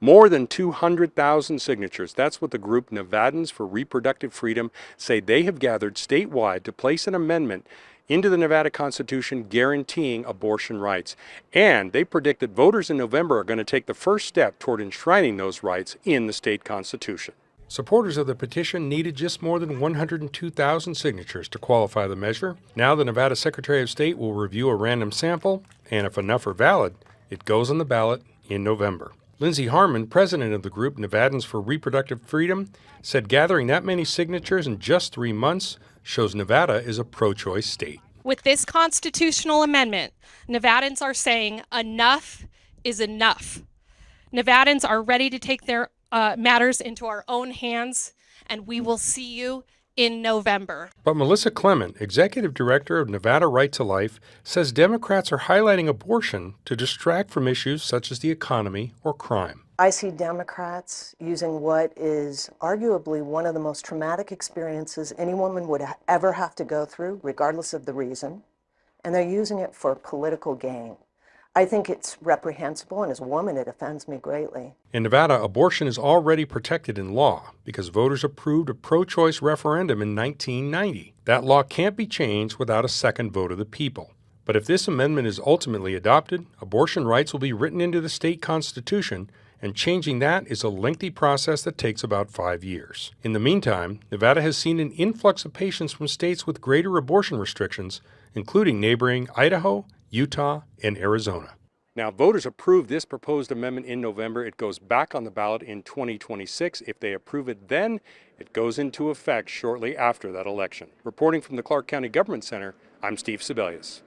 More than 200,000 signatures. That's what the group Nevadans for Reproductive Freedom say they have gathered statewide to place an amendment into the Nevada Constitution guaranteeing abortion rights. And they predict that voters in November are going to take the first step toward enshrining those rights in the state constitution. Supporters of the petition needed just more than 102,000 signatures to qualify the measure. Now the Nevada Secretary of State will review a random sample, and if enough are valid, it goes on the ballot in November. Lindsey Harmon, president of the group Nevadans for Reproductive Freedom, said gathering that many signatures in just three months shows Nevada is a pro choice state. With this constitutional amendment, Nevadans are saying enough is enough. Nevadans are ready to take their uh, matters into our own hands, and we will see you in November. But Melissa Clement, executive director of Nevada Right to Life, says Democrats are highlighting abortion to distract from issues such as the economy or crime. I see Democrats using what is arguably one of the most traumatic experiences any woman would ever have to go through, regardless of the reason, and they're using it for political gain. I think it's reprehensible, and as a woman, it offends me greatly. In Nevada, abortion is already protected in law because voters approved a pro choice referendum in 1990. That law can't be changed without a second vote of the people. But if this amendment is ultimately adopted, abortion rights will be written into the state constitution, and changing that is a lengthy process that takes about five years. In the meantime, Nevada has seen an influx of patients from states with greater abortion restrictions, including neighboring Idaho Utah, and Arizona. Now, voters approved this proposed amendment in November. It goes back on the ballot in 2026. If they approve it then, it goes into effect shortly after that election. Reporting from the Clark County Government Center, I'm Steve Sebelius.